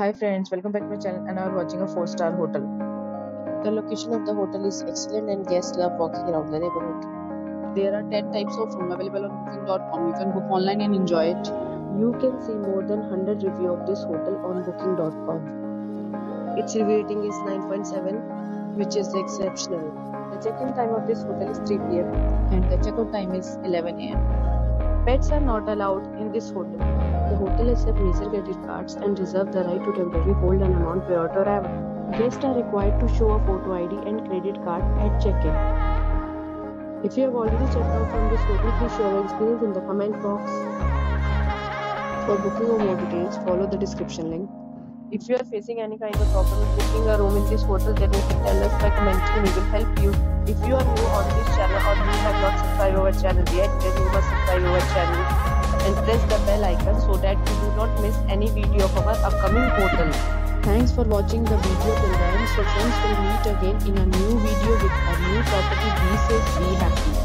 Hi friends, welcome back to my channel and are watching a 4-star hotel. The location of the hotel is excellent and guests love walking around the neighborhood. There are 10 types of room available on booking.com. You can book online and enjoy it. You can see more than 100 review of this hotel on booking.com. Its review rating is 9.7 which is exceptional. The check-in time of this hotel is 3 pm And the check-out time is 11 am. Pets are not allowed in this hotel. Hotel accepts major credit cards and reserve the right to temporarily hold an amount prior to arrival. Guests are required to show a photo ID and credit card at check-in. If you have already checked out from this hotel, please share your experience in the comment box. For booking or more details, follow the description link. If you are facing any kind of problem booking a room in this hotel, then you can tell us by commenting. We will help you. If you are new on this channel or you have not subscribed our channel yet, then you must subscribe our channel and press the bell icon so that you do not miss any video of our upcoming portal. Thanks for watching the video till the end. So friends will meet again in a new video with a new property. Be safe, be happy.